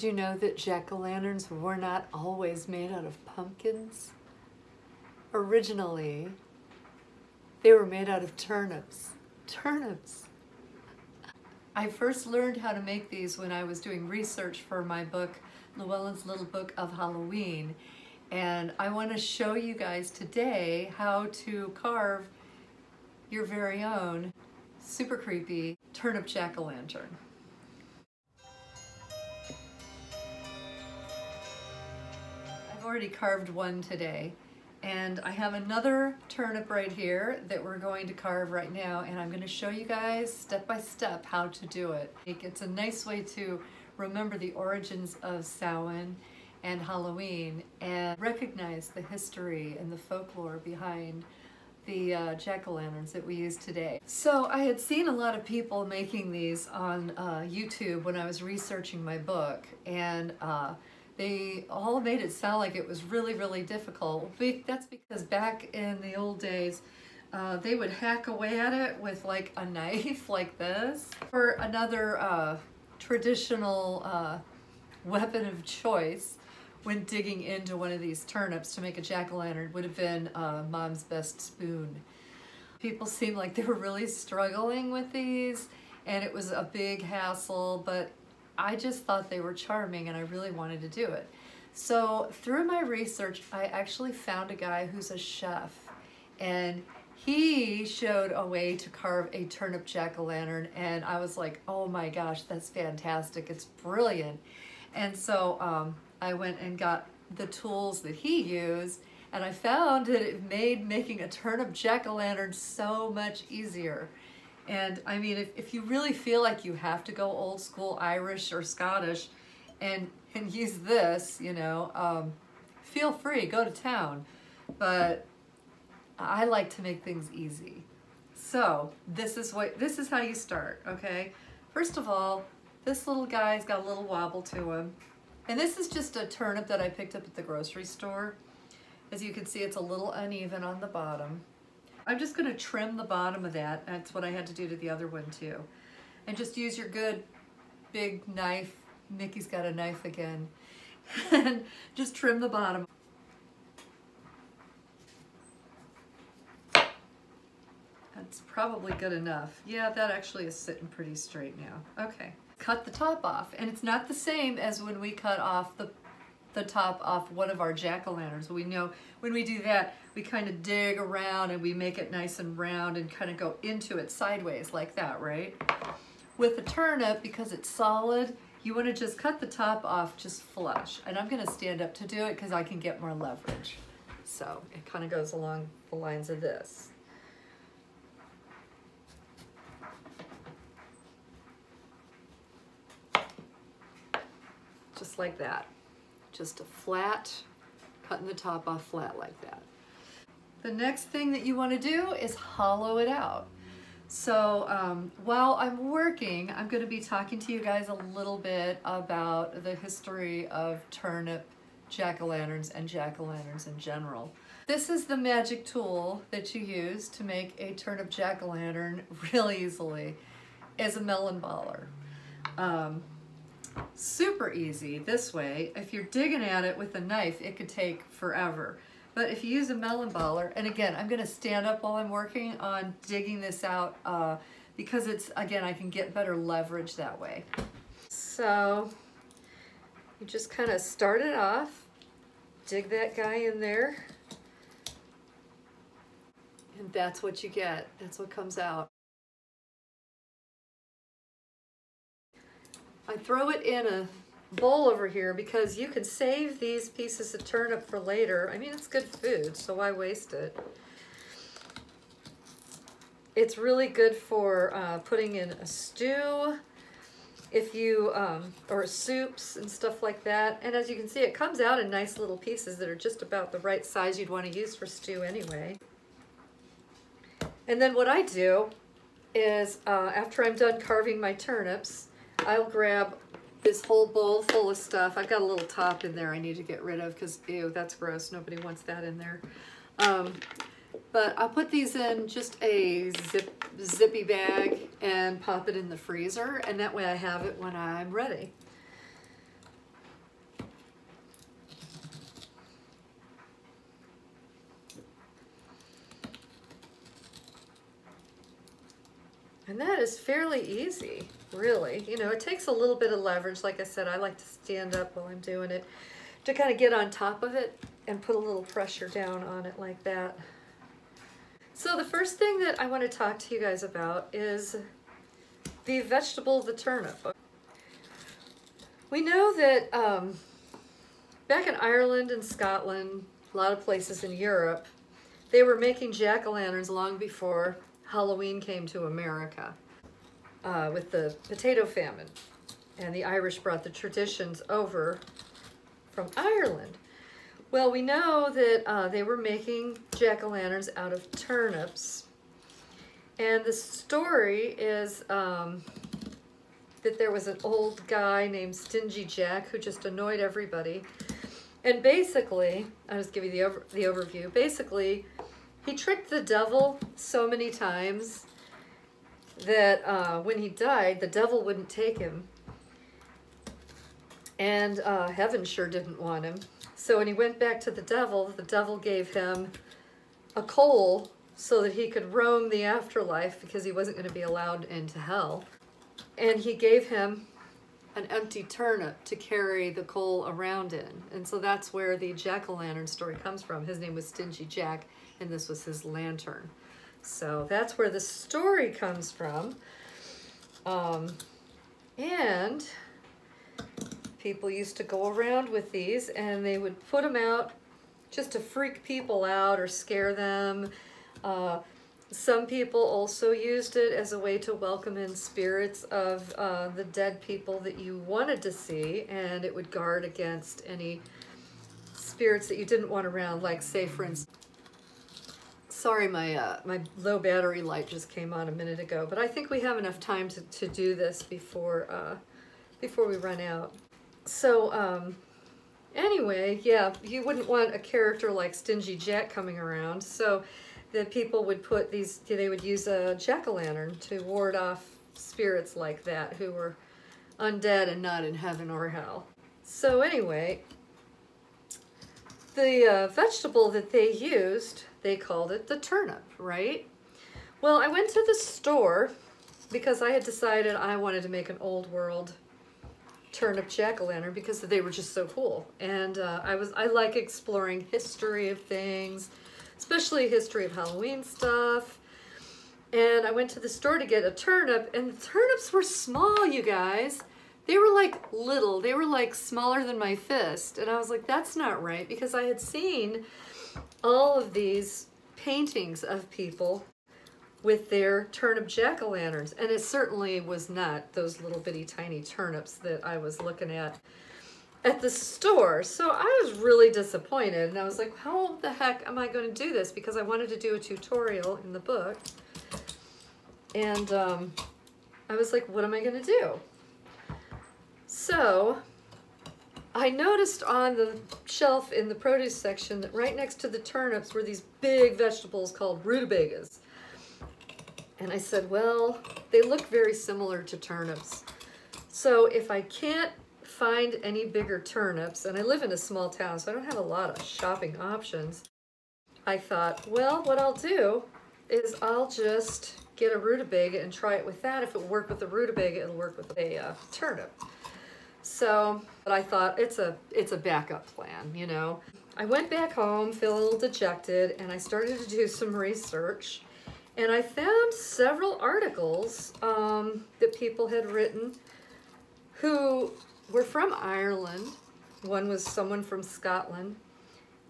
Did you know that jack-o'-lanterns were not always made out of pumpkins? Originally, they were made out of turnips. Turnips! I first learned how to make these when I was doing research for my book, Llewellyn's Little Book of Halloween. And I want to show you guys today how to carve your very own super creepy turnip jack-o'-lantern. Already carved one today and I have another turnip right here that we're going to carve right now and I'm going to show you guys step by step how to do it. It's a nice way to remember the origins of Samhain and Halloween and recognize the history and the folklore behind the uh, jack-o'-lanterns that we use today. So I had seen a lot of people making these on uh, YouTube when I was researching my book and uh, they all made it sound like it was really, really difficult. That's because back in the old days, uh, they would hack away at it with like a knife like this. Or another uh, traditional uh, weapon of choice when digging into one of these turnips to make a jack-o'-lantern would have been uh, mom's best spoon. People seemed like they were really struggling with these and it was a big hassle, but I just thought they were charming and I really wanted to do it. So through my research, I actually found a guy who's a chef and he showed a way to carve a turnip jack-o'-lantern and I was like, oh my gosh, that's fantastic. It's brilliant. And so um, I went and got the tools that he used and I found that it made making a turnip jack-o'-lantern so much easier. And I mean, if, if you really feel like you have to go old school Irish or Scottish and, and use this, you know, um, feel free, go to town. But I like to make things easy. So this is what this is how you start, okay? First of all, this little guy's got a little wobble to him. And this is just a turnip that I picked up at the grocery store. As you can see, it's a little uneven on the bottom. I'm just gonna trim the bottom of that. That's what I had to do to the other one too. And just use your good big knife. Mickie's got a knife again. and just trim the bottom. That's probably good enough. Yeah, that actually is sitting pretty straight now. Okay, cut the top off. And it's not the same as when we cut off the the top off one of our jack-o'-lanterns. We know when we do that, we kind of dig around and we make it nice and round and kind of go into it sideways like that, right? With a turnip, because it's solid, you want to just cut the top off just flush. And I'm going to stand up to do it because I can get more leverage. So it kind of goes along the lines of this. Just like that just a flat, cutting the top off flat like that. The next thing that you want to do is hollow it out. So um, while I'm working, I'm going to be talking to you guys a little bit about the history of turnip jack-o'-lanterns and jack-o'-lanterns in general. This is the magic tool that you use to make a turnip jack-o'-lantern really easily is a melon baller. Um, super easy this way. If you're digging at it with a knife, it could take forever. But if you use a melon baller, and again, I'm gonna stand up while I'm working on digging this out uh, because it's, again, I can get better leverage that way. So you just kind of start it off, dig that guy in there, and that's what you get. That's what comes out. I throw it in a bowl over here because you can save these pieces of turnip for later. I mean, it's good food, so why waste it? It's really good for uh, putting in a stew, if you, um, or soups and stuff like that. And as you can see, it comes out in nice little pieces that are just about the right size you'd want to use for stew anyway. And then what I do is, uh, after I'm done carving my turnips, I'll grab this whole bowl full of stuff. I've got a little top in there I need to get rid of because, ew, that's gross. Nobody wants that in there. Um, but I'll put these in just a zip, zippy bag and pop it in the freezer. And that way I have it when I'm ready. And that is fairly easy really. You know, it takes a little bit of leverage. Like I said, I like to stand up while I'm doing it to kind of get on top of it and put a little pressure down on it like that. So the first thing that I want to talk to you guys about is the vegetable, the turnip. We know that um, back in Ireland and Scotland, a lot of places in Europe, they were making jack-o'-lanterns long before Halloween came to America uh, with the potato famine. And the Irish brought the traditions over from Ireland. Well, we know that uh, they were making jack-o'-lanterns out of turnips. And the story is um, that there was an old guy named Stingy Jack who just annoyed everybody. And basically, I'll just give you the, over, the overview. Basically, he tricked the devil so many times that uh, when he died, the devil wouldn't take him. And uh, heaven sure didn't want him. So when he went back to the devil, the devil gave him a coal so that he could roam the afterlife because he wasn't going to be allowed into hell. And he gave him an empty turnip to carry the coal around in. And so that's where the jack-o'-lantern story comes from. His name was Stingy Jack, and this was his lantern. So that's where the story comes from. Um, and people used to go around with these and they would put them out just to freak people out or scare them. Uh, some people also used it as a way to welcome in spirits of uh, the dead people that you wanted to see, and it would guard against any spirits that you didn't want around, like say for instance, sorry my uh, my low battery light just came on a minute ago, but I think we have enough time to, to do this before, uh, before we run out. So um, anyway, yeah, you wouldn't want a character like Stingy Jack coming around, so that people would put these, they would use a jack-o'-lantern to ward off spirits like that who were undead and not in heaven or hell. So anyway, the uh, vegetable that they used, they called it the turnip, right? Well, I went to the store because I had decided I wanted to make an old world turnip jack-o'-lantern because they were just so cool. And uh, I was I like exploring history of things, especially history of Halloween stuff. And I went to the store to get a turnip, and the turnips were small, you guys. They were like little. They were like smaller than my fist. And I was like, that's not right, because I had seen all of these paintings of people with their turnip jack-o'-lanterns. And it certainly was not those little bitty tiny turnips that I was looking at at the store. So I was really disappointed and I was like, how the heck am I going to do this? Because I wanted to do a tutorial in the book. And um, I was like, what am I going to do? So I noticed on the shelf in the produce section that right next to the turnips were these big vegetables called rutabagas. And I said, well, they look very similar to turnips. So if I can't find any bigger turnips, and I live in a small town, so I don't have a lot of shopping options, I thought, well, what I'll do is I'll just get a rutabaga and try it with that. If it worked with the rutabaga, it'll work with a uh, turnip. So, but I thought it's a it's a backup plan, you know. I went back home, feel a little dejected, and I started to do some research. And I found several articles um, that people had written who were from Ireland. One was someone from Scotland.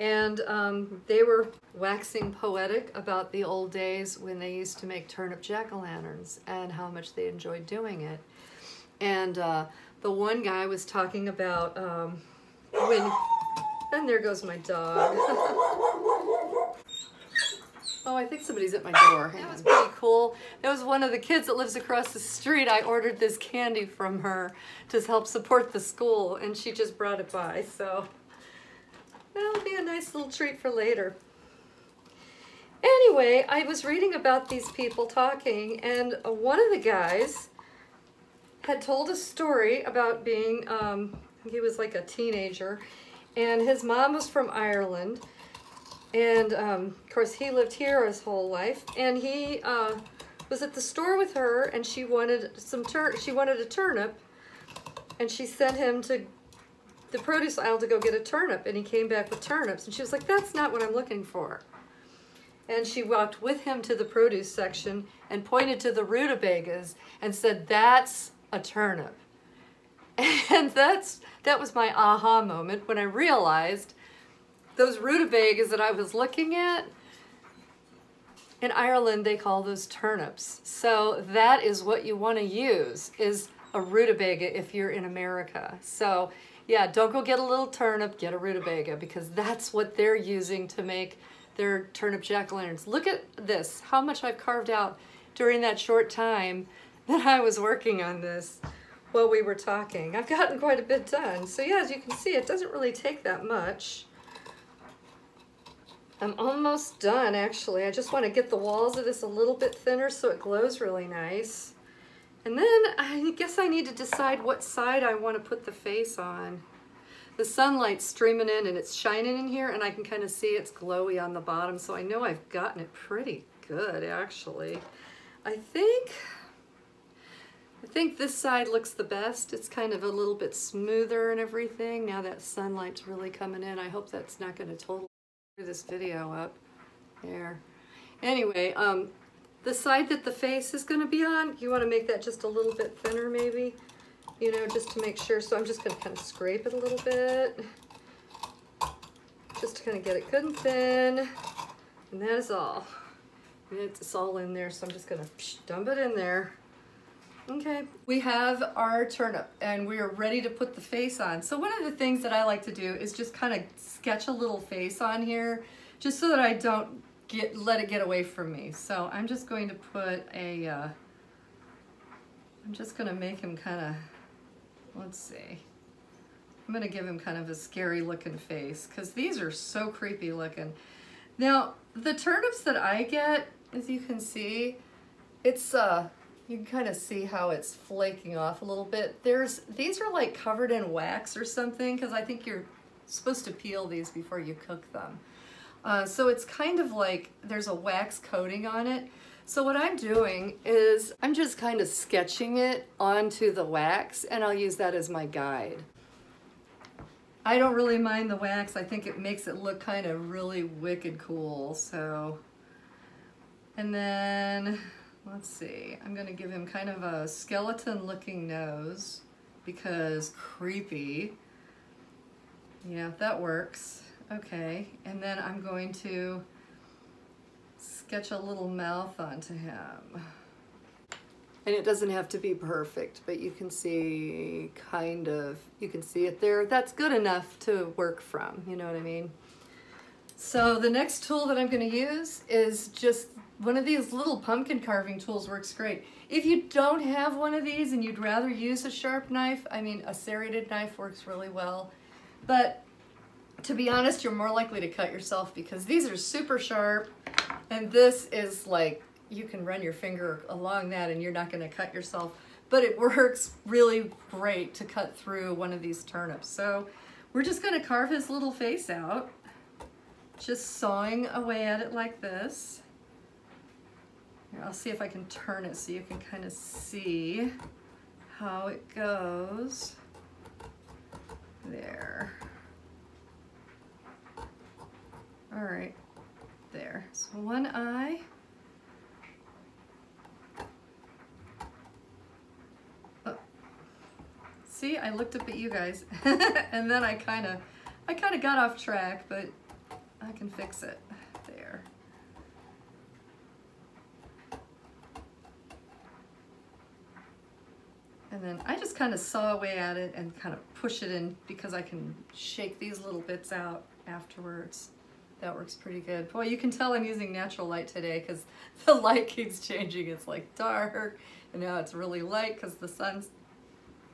And um, they were waxing poetic about the old days when they used to make turnip jack-o'-lanterns and how much they enjoyed doing it. And uh, the one guy was talking about um, when, and there goes my dog. Oh, I think somebody's at my door. That was pretty cool. That was one of the kids that lives across the street. I ordered this candy from her to help support the school, and she just brought it by. So that'll be a nice little treat for later. Anyway, I was reading about these people talking, and one of the guys had told a story about being, um, he was like a teenager, and his mom was from Ireland, and um, of course, he lived here his whole life, and he uh, was at the store with her and she wanted some tur she wanted a turnip and she sent him to the produce aisle to go get a turnip and he came back with turnips and she was like that's not what I'm looking for. And she walked with him to the produce section and pointed to the rutabagas and said that's a turnip. And that's that was my aha moment when I realized those rutabagas that I was looking at in Ireland they call those turnips. So that is what you want to use is a rutabaga if you're in America. So yeah, don't go get a little turnip, get a rutabaga because that's what they're using to make their turnip jack-o'-lanterns. Look at this, how much I've carved out during that short time that I was working on this while we were talking. I've gotten quite a bit done. So yeah, as you can see, it doesn't really take that much. I'm almost done actually. I just want to get the walls of this a little bit thinner so it glows really nice. And then I guess I need to decide what side I want to put the face on. The sunlight's streaming in and it's shining in here and I can kind of see it's glowy on the bottom. So I know I've gotten it pretty good actually. I think, I think this side looks the best. It's kind of a little bit smoother and everything. Now that sunlight's really coming in. I hope that's not going to totally screw this video up. There. Anyway, um, the side that the face is going to be on, you want to make that just a little bit thinner maybe, you know, just to make sure. So I'm just going to kind of scrape it a little bit, just to kind of get it good and thin. And that is all. It's all in there, so I'm just going to dump it in there. Okay, we have our turnip and we are ready to put the face on. So one of the things that I like to do is just kind of sketch a little face on here just so that I don't get let it get away from me. So I'm just going to put a. am uh, just going to make him kind of, let's see. I'm going to give him kind of a scary looking face because these are so creepy looking. Now, the turnips that I get, as you can see, it's, uh, you can kind of see how it's flaking off a little bit. There's, these are like covered in wax or something because I think you're supposed to peel these before you cook them. Uh, so it's kind of like there's a wax coating on it. So what I'm doing is I'm just kind of sketching it onto the wax and I'll use that as my guide. I don't really mind the wax. I think it makes it look kind of really wicked cool. So, and then let's see, I'm gonna give him kind of a skeleton looking nose because creepy. Yeah, that works. Okay, and then I'm going to sketch a little mouth onto him. And it doesn't have to be perfect, but you can see kind of, you can see it there. That's good enough to work from, you know what I mean? So the next tool that I'm gonna use is just one of these little pumpkin carving tools works great. If you don't have one of these and you'd rather use a sharp knife, I mean, a serrated knife works really well. But to be honest, you're more likely to cut yourself because these are super sharp and this is like, you can run your finger along that and you're not gonna cut yourself, but it works really great to cut through one of these turnips. So we're just gonna carve his little face out, just sawing away at it like this. Here, I'll see if I can turn it so you can kind of see how it goes. There. All right, there. So one eye. Oh. See, I looked up at you guys and then I kind of, I kind of got off track, but I can fix it there. And then I just kind of saw away at it and kind of push it in because I can shake these little bits out afterwards. That works pretty good. Boy, you can tell I'm using natural light today because the light keeps changing. It's like dark and now it's really light because the sun's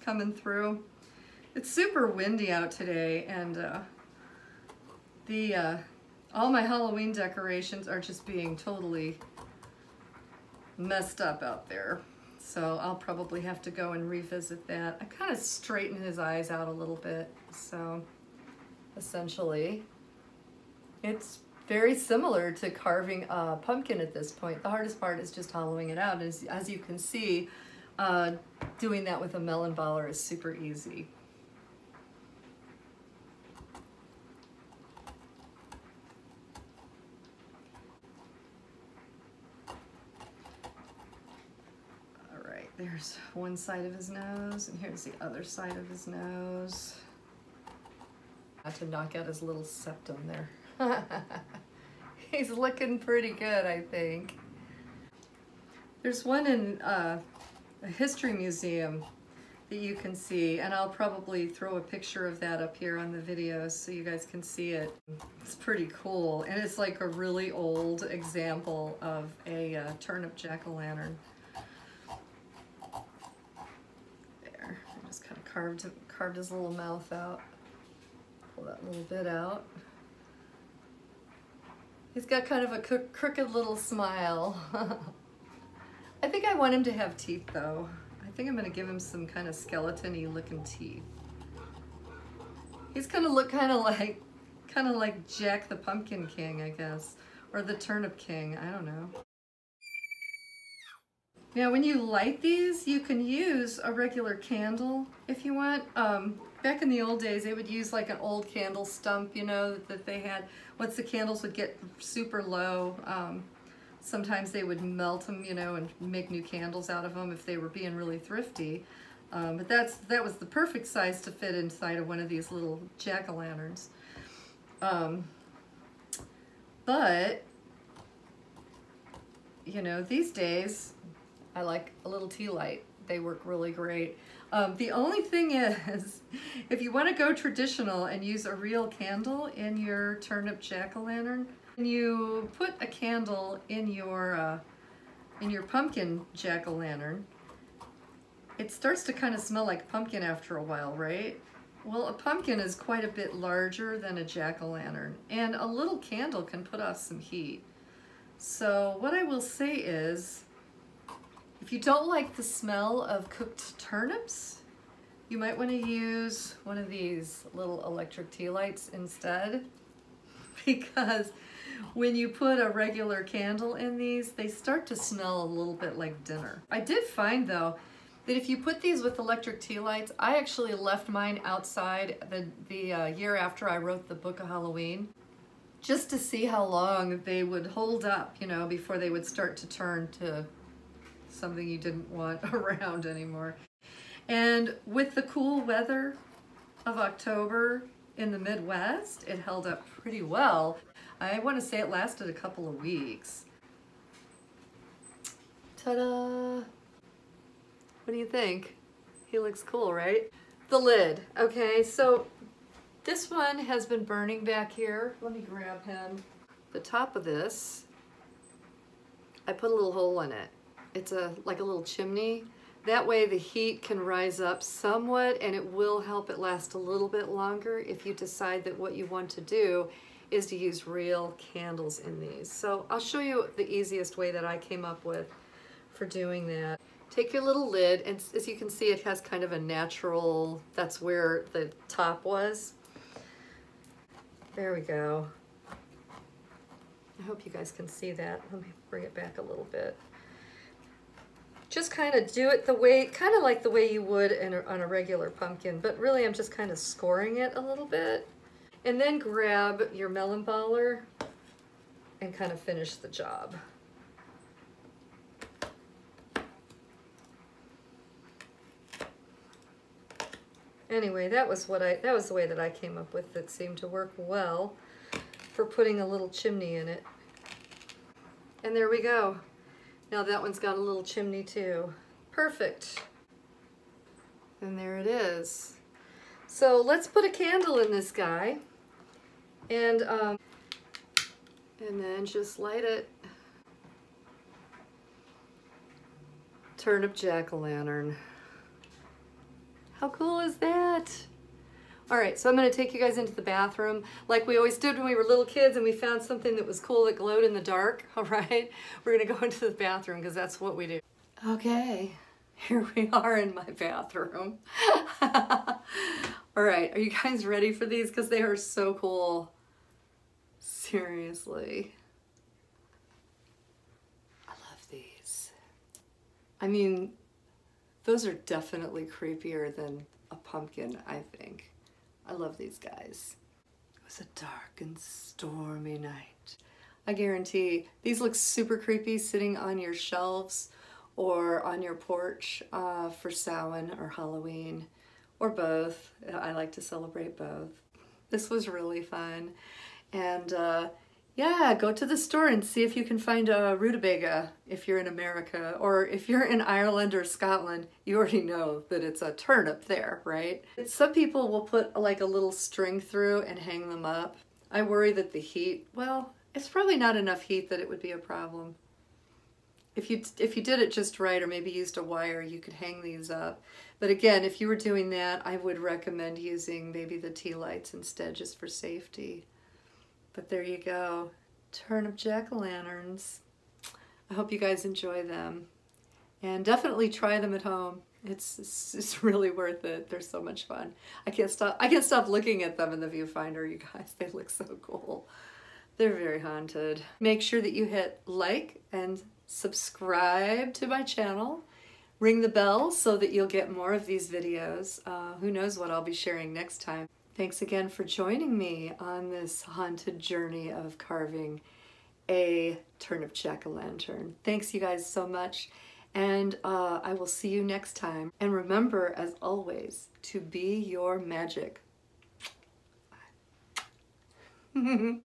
coming through. It's super windy out today and uh, the uh, all my Halloween decorations are just being totally messed up out there. So I'll probably have to go and revisit that. I kind of straightened his eyes out a little bit. So essentially it's very similar to carving a pumpkin at this point. The hardest part is just hollowing it out. As, as you can see, uh, doing that with a melon baller is super easy. There's one side of his nose, and here's the other side of his nose. Had to knock out his little septum there. He's looking pretty good, I think. There's one in uh, a history museum that you can see, and I'll probably throw a picture of that up here on the video so you guys can see it. It's pretty cool, and it's like a really old example of a uh, turnip jack-o'-lantern. There, I just kind of carved, carved his little mouth out. Pull that little bit out. He's got kind of a crooked little smile. I think I want him to have teeth though. I think I'm gonna give him some kind of skeleton-y looking teeth. He's gonna look kind of like, kind of like Jack the Pumpkin King, I guess. Or the Turnip King, I don't know. Now when you light these, you can use a regular candle if you want. Um, back in the old days, they would use like an old candle stump, you know, that they had. Once the candles would get super low, um, sometimes they would melt them, you know, and make new candles out of them if they were being really thrifty. Um, but that's that was the perfect size to fit inside of one of these little jack-o'-lanterns. Um, but, you know, these days, I like a little tea light. They work really great. Um, the only thing is, if you want to go traditional and use a real candle in your turnip jack-o'-lantern, you put a candle in your uh, in your pumpkin jack-o'-lantern, it starts to kind of smell like pumpkin after a while, right? Well, a pumpkin is quite a bit larger than a jack-o'-lantern, and a little candle can put off some heat. So what I will say is, if you don't like the smell of cooked turnips, you might want to use one of these little electric tea lights instead because when you put a regular candle in these, they start to smell a little bit like dinner. I did find though, that if you put these with electric tea lights, I actually left mine outside the, the uh, year after I wrote the book of Halloween, just to see how long they would hold up, you know, before they would start to turn to something you didn't want around anymore. And with the cool weather of October in the Midwest, it held up pretty well. I want to say it lasted a couple of weeks. Ta-da! What do you think? He looks cool, right? The lid. Okay, so this one has been burning back here. Let me grab him. The top of this, I put a little hole in it it's a like a little chimney. That way the heat can rise up somewhat and it will help it last a little bit longer if you decide that what you want to do is to use real candles in these. So I'll show you the easiest way that I came up with for doing that. Take your little lid and as you can see it has kind of a natural, that's where the top was. There we go. I hope you guys can see that. Let me bring it back a little bit just kind of do it the way, kind of like the way you would a, on a regular pumpkin, but really I'm just kind of scoring it a little bit. And then grab your melon baller and kind of finish the job. Anyway, that was what I that was the way that I came up with that seemed to work well for putting a little chimney in it. And there we go. Now that one's got a little chimney too. Perfect. And there it is. So let's put a candle in this guy and um, and then just light it. Turnip jack-o'-lantern. How cool is that? All right, so I'm gonna take you guys into the bathroom like we always did when we were little kids and we found something that was cool that glowed in the dark, all right? We're gonna go into the bathroom because that's what we do. Okay, here we are in my bathroom. all right, are you guys ready for these? Because they are so cool. Seriously. I love these. I mean, those are definitely creepier than a pumpkin, I think. I love these guys. It was a dark and stormy night. I guarantee these look super creepy sitting on your shelves or on your porch uh, for Samhain or Halloween or both. I like to celebrate both. This was really fun. And uh, yeah, go to the store and see if you can find a rutabaga if you're in America. Or if you're in Ireland or Scotland, you already know that it's a turnip there, right? Some people will put like a little string through and hang them up. I worry that the heat, well, it's probably not enough heat that it would be a problem. If you, if you did it just right or maybe used a wire, you could hang these up. But again, if you were doing that, I would recommend using maybe the tea lights instead just for safety. But there you go, turnip jack-o'-lanterns. I hope you guys enjoy them. And definitely try them at home. It's, it's, it's really worth it. They're so much fun. I can't stop I can't stop looking at them in the viewfinder, you guys. They look so cool. They're very haunted. Make sure that you hit like and subscribe to my channel. Ring the bell so that you'll get more of these videos. Uh, who knows what I'll be sharing next time. Thanks again for joining me on this haunted journey of carving a turnip jack-o'-lantern. Thanks you guys so much and uh, I will see you next time. And remember, as always, to be your magic.